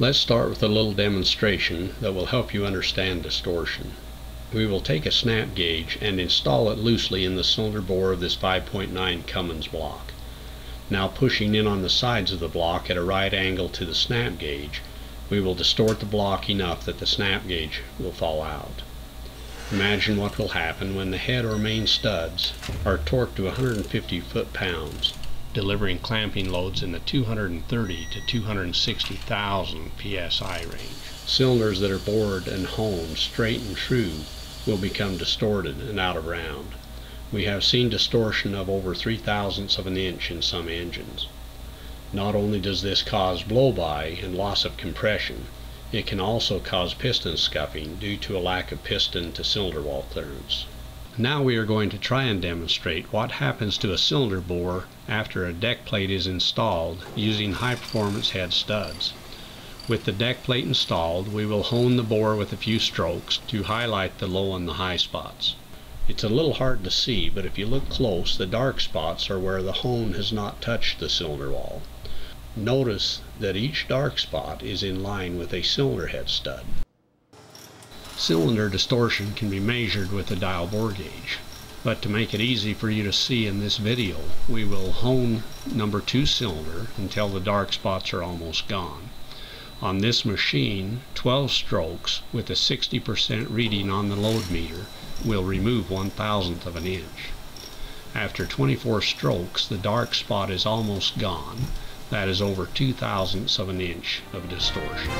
Let's start with a little demonstration that will help you understand distortion. We will take a snap gauge and install it loosely in the cylinder bore of this 5.9 Cummins block. Now pushing in on the sides of the block at a right angle to the snap gauge, we will distort the block enough that the snap gauge will fall out. Imagine what will happen when the head or main studs are torqued to 150 foot-pounds delivering clamping loads in the 230 to 260,000 psi range. Cylinders that are bored and honed straight and true will become distorted and out of round. We have seen distortion of over 3 thousandths of an inch in some engines. Not only does this cause blow-by and loss of compression, it can also cause piston scuffing due to a lack of piston to cylinder wall clearance. Now we are going to try and demonstrate what happens to a cylinder bore after a deck plate is installed using high performance head studs. With the deck plate installed, we will hone the bore with a few strokes to highlight the low and the high spots. It's a little hard to see, but if you look close, the dark spots are where the hone has not touched the cylinder wall. Notice that each dark spot is in line with a cylinder head stud. Cylinder distortion can be measured with a dial bore gauge. But to make it easy for you to see in this video, we will hone number 2 cylinder until the dark spots are almost gone. On this machine, 12 strokes with a 60% reading on the load meter will remove one thousandth of an inch. After 24 strokes, the dark spot is almost gone. That is over two thousandths of an inch of distortion.